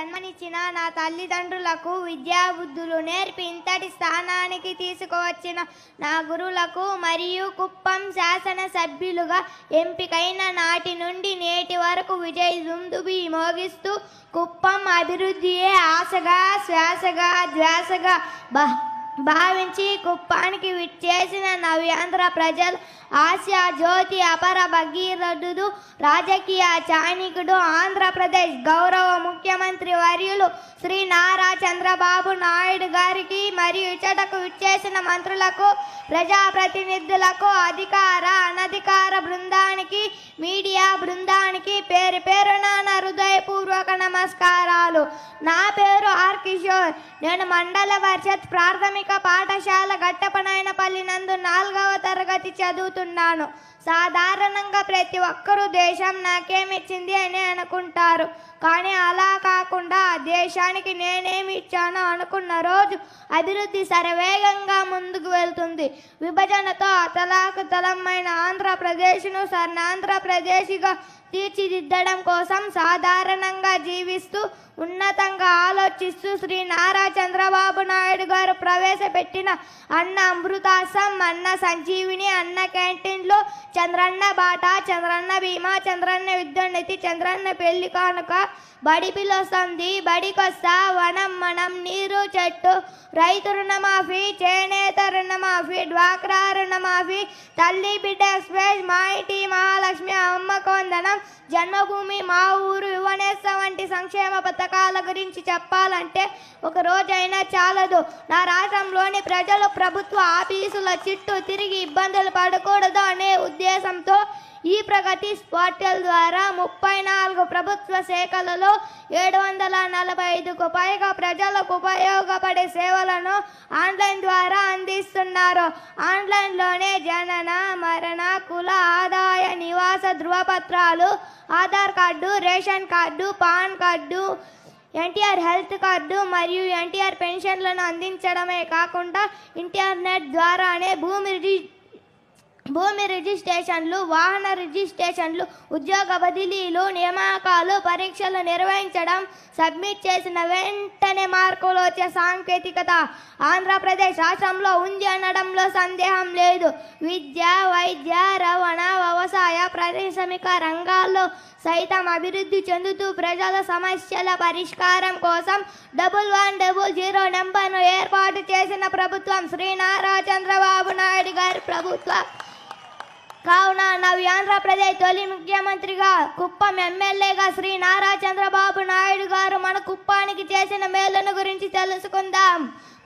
జన్మనిచ్చిన నా తల్లిదండ్రులకు విద్యాబుద్ధులు నేర్పి ఇంతటి స్థానానికి తీసుకువచ్చిన నా గురువులకు మరియు కుప్పం శాసన సభ్యులుగా ఎంపికైన నాటి నుండి నేటి వరకు విజయ్ దుందుబి మోగిస్తూ కుప్పం అభివృద్ధియే ఆశగా శ్వాసగా ధ్యాసగా బా భావించి కుప్పానికి విచ్చేసిన నవ్యాంధ్ర ప్రజలు ఆసియా జ్యోతి అపర భగీరథుడు రాజకీయ చాణికుడు ఆంధ్రప్రదేశ్ గౌరవ ముఖ్యమంత్రి వర్యులు శ్రీ నారా చంద్రబాబు నాయుడు గారికి మరియు ఇచ్చటకు విచ్చేసిన మంత్రులకు ప్రజాప్రతినిధులకు అధికార అనధికార బృందానికి మీడియా బృందానికి పేరు పేరున నా హృదయపూర్వక నమస్కారాలు. నా పేరు ఆర్ కిషోర్. నేను మండల పరిషత్ ప్రాథమిక పాఠశాల గట్టపనాయనపల్లి నందు నాలుగవ తరగతి చదువుతున్నాను. సాధారణంగా ప్రతి ఒక్కరూ దేశం నాకేమిచ్చింది అని అనుకుంటారు. కానీ అలా కాకుండా దేశానికి నేనేమి ఇచ్చానో అనుకున్న రోజు అభివృద్ధి శరవేగంగా ముందుకు వెళ్తుంది. విభజనతో అతలాకుతలమైన ఆంధ్రప్రదేశ్ను స్వర్ణాంధ్రప్రదేశ్గా తీర్చిదిద్దడం కోసం సాధారణంగా జీవిస్తూ ఉన్నతంగా ఆలోచిస్తూ శ్రీ నారా చంద్రబాబు నాయుడు గారు ప్రవేశపెట్టిన అన్న అమృతాసం అన్న సంజీవిని అన్న క్యాంటీన్లో చంద్రన్న బాట చంద్రన్న బీమా చంద్రన్న విద్యున్నతి చంద్రన్న పెళ్ళి కానుక బడి పిలుస్తుంది బడికొస్తా వనం మనం నీరు చెట్టు రైతు రుణమాఫీ చేనేత రుణమాఫీ డ్వాక్రా రుణమాఫీ తల్లి బిడ్డ స్పేస్ మా కొందనం జన్మభూమి మా ఊరు యువనేస వంటి సంక్షేమ పథకాల గురించి చెప్పాలంటే ఒక రోజైనా చాలదు. నా రాష్ట్రంలోని ప్రజలు ప్రభుత్వ ఆఫీసుల చుట్టూ తిరిగి ఇబ్బందులు పడకూడదు అనే ఉద్దేశంతో ఈ ప్రగతి పోర్టల్ ద్వారా ముప్పై నాలుగు ప్రభుత్వ శాఖలలో ఏడు వందల నలభై ఐదుకు పైగా ప్రజలకు ఉపయోగపడే సేవలను ఆన్లైన్ ద్వారా అందిస్తున్నారు. ఆన్లైన్లోనే జనన మరణ కుల ఆదాయ నివాస ధృవపత్రాలు Aadhaar card ration card PAN card NTR health card మరియు ఎన్టీఆర్ పెన్షన్లను అందించడమే కాకుండా ఇంటర్నెట్ ద్వారానే భూమి రిజి భూమి రిజిస్ట్రేషన్లు వాహన రిజిస్ట్రేషన్లు ఉద్యోగ బదిలీలు నియామకాలు పరీక్షలు నిర్వహించడం సబ్మిట్ చేసిన వెంటనే మార్కులు వచ్చే సాంకేతికత. ఆంధ్రప్రదేశ్ రాష్ట్రంలో ఉంది అనడంలో సందేహం లేదు. విద్య వైద్య రవాణా వ్యవసాయ పారిశ్రామిక రంగాల్లో సైతం అభివృద్ధి చెందుతూ ప్రజల సమస్యల పరిష్కారం కోసం డబుల్ వన్ డబుల్ జీరో నెంబర్ను ఏర్పాటు చేసిన ప్రభుత్వం శ్రీ నారా చంద్రబాబు నాయుడు గారి ప్రభుత్వం. కావున నవ్యాంధ్రప్రదేశ్ తొలి ముఖ్యమంత్రిగా కుప్పం ఎమ్మెల్యేగా శ్రీ నారా చంద్రబాబు నాయుడు గారు మన కుప్పానికి చేసిన మేలును గురించి తెలుసుకుందాం.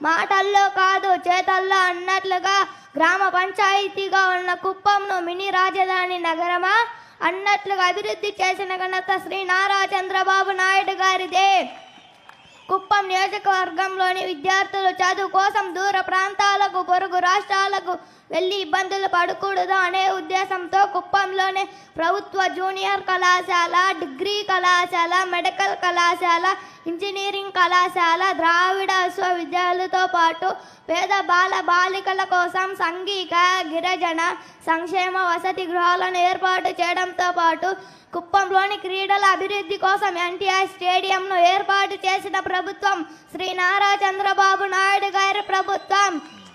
మాటల్లో కాదు చేతల్లో అన్నట్లుగా గ్రామ పంచాయతీగా ఉన్న కుప్పంను మినీ రాజధాని నగరమా? అన్నట్లుగా అభివృద్ధి చేసిన ఘనత శ్రీ నారా చంద్రబాబు నాయుడు గారిదే. కుప్పం నియోజకవర్గంలోని విద్యార్థులు చదువు కోసం దూర ప్రాంతాలకు పొరుగు రాష్ట్రాలకు వెళ్ళి ఇబ్బందులు పడకూడదు అనే ఉద్దేశంతో కుప్పంలోనే ప్రభుత్వ జూనియర్ కళాశాల డిగ్రీ కళాశాల మెడికల్ కళాశాల ఇంజనీరింగ్ కళాశాల ద్రావిడ విశ్వవిద్యాలయాలతో పాటు పేద బాల బాలికల కోసం సంఘిక గిరిజన సంక్షేమ వసతి గృహాలను ఏర్పాటు చేయడంతో పాటు కుప్పంలోని క్రీడల అభివృద్ధి కోసం ఎన్టీఆర్ స్టేడియంను ఏర్పాటు చేసిన ప్రభుత్వం శ్రీ నారా చంద్రబాబు నాయుడు గారి ప్రభుత్వం.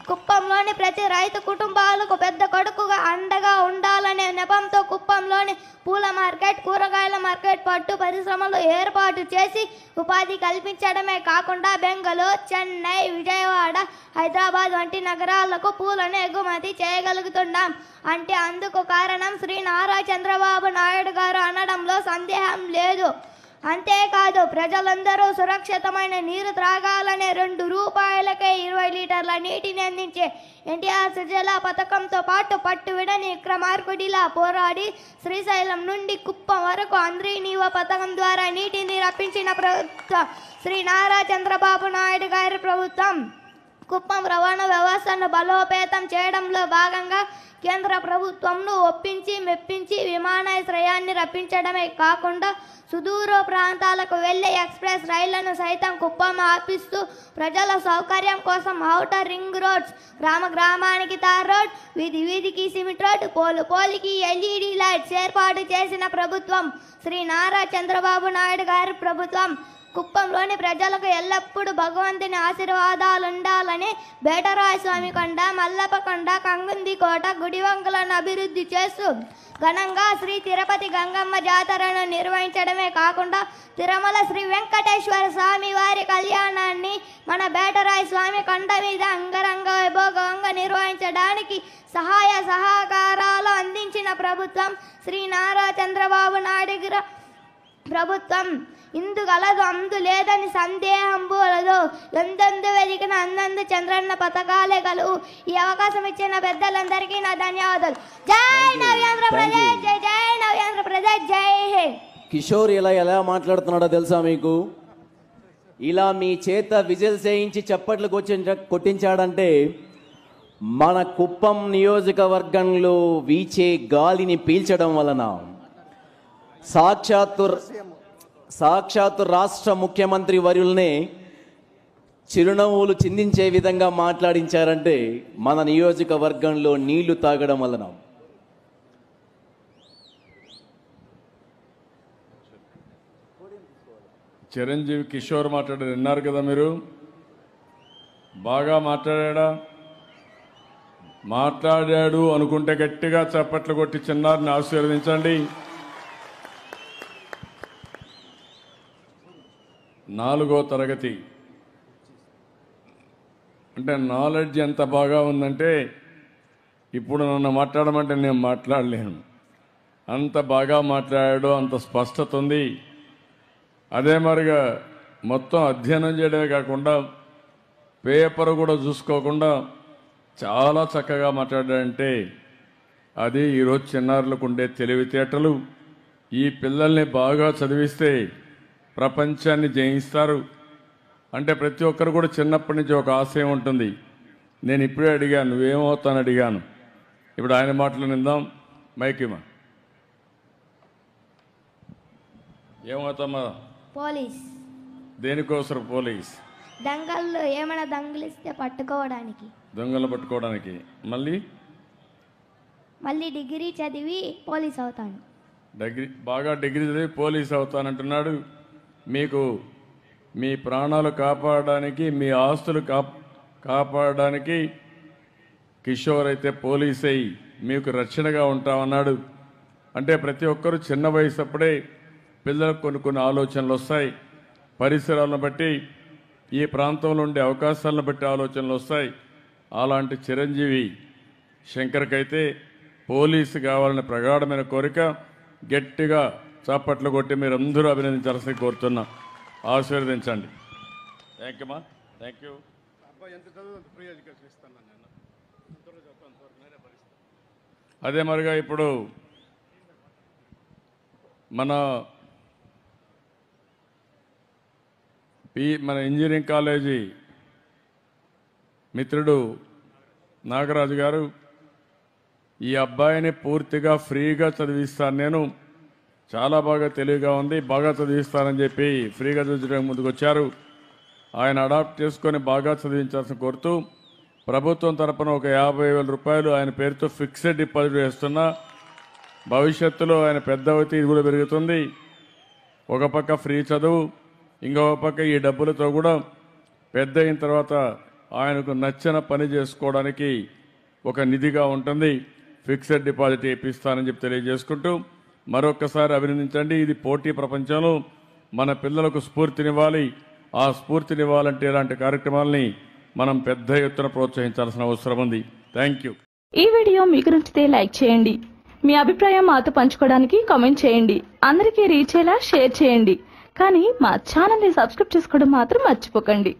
కుప్పంలోని ప్రతి రైతు కుటుంబాలకు పెద్ద కొడుకుగా అండగా ఉండాలనే నెపంతో కుప్పంలోని పూల మార్కెట్ కూరగాయల మార్కెట్ పట్టు పరిశ్రమలు ఏర్పాటు చేసి ఉపాధి కల్పించడమే కాకుండా బెంగళూరు చెన్నై విజయవాడ హైదరాబాద్ వంటి నగరాలకు పూలను ఎగుమతి చేయగలుగుతున్నాం. అంటే అందుకు కారణం శ్రీ నారా చంద్రబాబు నాయుడు గారు అనడంలో సందేహం లేదు. అంతేకాదు ప్రజలందరూ సురక్షితమైన నీరు త్రాగాలనే రెండు రూపాయలకే ఇరవై లీటర్ల నీటిని అందించే ఎన్టీఆర్ సుజల పథకంతో పాటు పట్టు విడని క్రమార్కుడిలా పోరాడి శ్రీశైలం నుండి కుప్పం వరకు అంద్రీ నీవ పథకం ద్వారా నీటిని రప్పించిన ప్రభుత్వం శ్రీ నారా చంద్రబాబు నాయుడు గారి ప్రభుత్వం. కుప్పం రవాణా వ్యవస్థను బలోపేతం చేయడంలో భాగంగా కేంద్ర ప్రభుత్వంను ఒప్పించి మెప్పించి విమానాశ్రయాన్ని రప్పించడమే కాకుండా సుదూర ప్రాంతాలకు వెళ్ళే ఎక్స్ప్రెస్ రైళ్ళను సైతం కుప్పం ఆపిస్తూ ప్రజల సౌకర్యం కోసం ఔటర్ రింగ్ రోడ్స్ గ్రామ గ్రామానికి తార్ రోడ్ వీధి వీధికి సిమెంట్ రోడ్ పోలు పోలికి ఎల్ఈడి లైట్స్ ఏర్పాటు చేసిన ప్రభుత్వం శ్రీ నారా చంద్రబాబు నాయుడు గారి ప్రభుత్వం కుప్పంలోని ప్రజలకు ఎల్లప్పుడూ భగవంతుని ఆశీర్వాదాలు ఉండాలని బేటరాయ స్వామి కొండ మల్లప్ప కొండ కంగుంది కోట గుడివంకలను అభివృద్ధి చేస్తూ ఘనంగా శ్రీ తిరుపతి గంగమ్మ జాతరను నిర్వహించడమే కాకుండా తిరుమల శ్రీ వెంకటేశ్వర స్వామి వారి కళ్యాణాన్ని మన బేటరాయ స్వామి కొండ మీద అంగరంగ వైభోగంగా నిర్వహించడానికి సహాయ సహకారాలు అందించిన ప్రభుత్వం శ్రీ నారా చంద్రబాబు నాయుడు ప్రభుత్వం ఇందు గలదు అందు లేదని సందేహం పోలదు. ఎందెందు వెదికిన అందందు చంద్రన్న పథకాలే గలవు ఈ అవకాశం ఇచ్చిన పెద్దలందరికీ నా ధన్యవాదాలు. జై నవ్యాంధ్ర ప్రదేశ్ జై జై నవ్యాంధ్ర ప్రదేశ్ జై హింద్ కిషోర్ ఇలా ఎలా మాట్లాడుతున్నాడో తెలుసా మీకు? ఇలా మీ చేత విజిల్ చేయించి చప్పట్లు కొట్టించ కొట్టించాడంటే మన కుప్పం నియోజకవర్గంలో వీచే గాలిని పీల్చడం వలన సాక్షాత్తు సాక్షాత్తు రాష్ట్ర ముఖ్యమంత్రి వర్యుల్నే చిరునవ్వులు చిందించే విధంగా మాట్లాడించారంటే మన నియోజకవర్గంలో నీళ్ళు తాగడం వలన. చిరంజీవి కిషోర్ మాట్లాడారు విన్నారు కదా మీరు? బాగా మాట్లాడా మాట్లాడాడు అనుకుంటే గట్టిగా చప్పట్లు కొట్టి చిన్నారిని ఆశీర్వదించండి. నాలుగో తరగతి. అంటే నాలెడ్జ్ ఎంత బాగా ఉందంటే ఇప్పుడు నన్ను మాట్లాడమంటే నేను మాట్లాడలేను. అంత బాగా మాట్లాడాడు అంత స్పష్టత ఉంది. అదే మరిగా మొత్తం అధ్యయనం చేయడమే కాకుండా పేపర్ కూడా చూసుకోకుండా చాలా చక్కగా మాట్లాడాడంటే అది ఈరోజు చిన్నారులకు ఉండే తెలివితేటలు. ఈ పిల్లల్ని బాగా చదివిస్తే ప్రపంచాన్ని జయిస్తారు. అంటే ప్రతి ఒక్కరు కూడా చిన్నప్పటి నుంచి ఒక ఆశయం ఉంటుంది. నేను ఇప్పుడే అడిగాను నువ్వేమవుతాను అడిగాను. ఇప్పుడు ఆయన మాటలు నిందాం. మైకిమా ఏమవుతామా? పోలీస్. దేనికోసం పోలీస్? దంగల్లో ఏమైనా దంగలిస్తే పట్టుకోవడానికి. దొంగలు పట్టుకోవడానికి. మళ్ళీ? మళ్ళీ డిగ్రీ చదివి పోలీస్ అవుతాను. డిగ్రీ బాగా డిగ్రీ చదివి పోలీస్ అవుతానంటున్నాడు. మీకు మీ ప్రాణాలు కాపాడడానికి మీ ఆస్తులు కా కాపాడడానికి కిషోర్ అయితే పోలీస్ అయి మీకు రక్షణగా ఉంటామన్నాడు. అంటే ప్రతి ఒక్కరూ చిన్న వయసు అప్పుడే పిల్లలకు కొన్ని కొన్ని ఆలోచనలు వస్తాయి పరిసరాలను బట్టి ఈ ప్రాంతంలో ఉండే అవకాశాలను బట్టి ఆలోచనలు వస్తాయి అలాంటి చిరంజీవి శంకర్కైతే పోలీసు కావాలనే ప్రగాఢమైన కోరిక గట్టిగా చాపట్లు కొట్టి మీరు అందరూ అభినందించాల్సి కోరుతున్నా. ఆశీర్వదించండి. థ్యాంక్ యూ మా థ్యాంక్ యూ అదే మరిగా ఇప్పుడు మన పి మన ఇంజనీరింగ్ కాలేజీ మిత్రుడు నాగరాజు గారు ఈ అబ్బాయిని పూర్తిగా ఫ్రీగా చదివిస్తాను నేను. చాలా బాగా తెలివిగా ఉంది. బాగా చదివిస్తానని చెప్పి ఫ్రీగా చదివించడానికి ముందుకు వచ్చారు ఆయన అడాప్ట్ చేసుకొని బాగా చదివించాల్సిన కోరుతూ ప్రభుత్వం తరపున ఒక యాభై వేల రూపాయలు ఆయన పేరుతో ఫిక్స్డ్ డిపాజిట్ వేస్తున్నా. భవిష్యత్తులో ఆయన పెద్ద అవుతే ఇది కూడా పెరుగుతుంది. ఒక పక్క ఫ్రీ చదువు ఇంకొక పక్క ఈ డబ్బులతో కూడా పెద్ద అయిన తర్వాత ఆయనకు నచ్చిన పని చేసుకోవడానికి ఒక నిధిగా ఉంటుంది. ఫిక్స్డ్ డిపాజిట్ వేపిస్తానని చెప్పి తెలియజేసుకుంటూ మరొకసారి అభినందించండి. ఇది పోటీ ప్రపంచంలో మన పిల్లలకు స్ఫూర్తినివ్వాలి. ఆ స్ఫూర్తినివ్వాలంటే ఇలాంటి కార్యక్రమాలని మనం పెద్ద ఎత్తున ప్రోత్సహించాల్సిన అవసరం ఉంది. Thank you. ఈ వీడియో మీకు నచ్చితే లైక్ చేయండి. మీ అభిప్రాయం మాతో పంచుకోవడానికి కామెంట్ చేయండి. అందరికీ రీచ్ అయ్యేలా షేర్ చేయండి. కానీ మా ఛానల్ని సబ్స్క్రైబ్ చేసుకోవడం మాత్రం మర్చిపోకండి.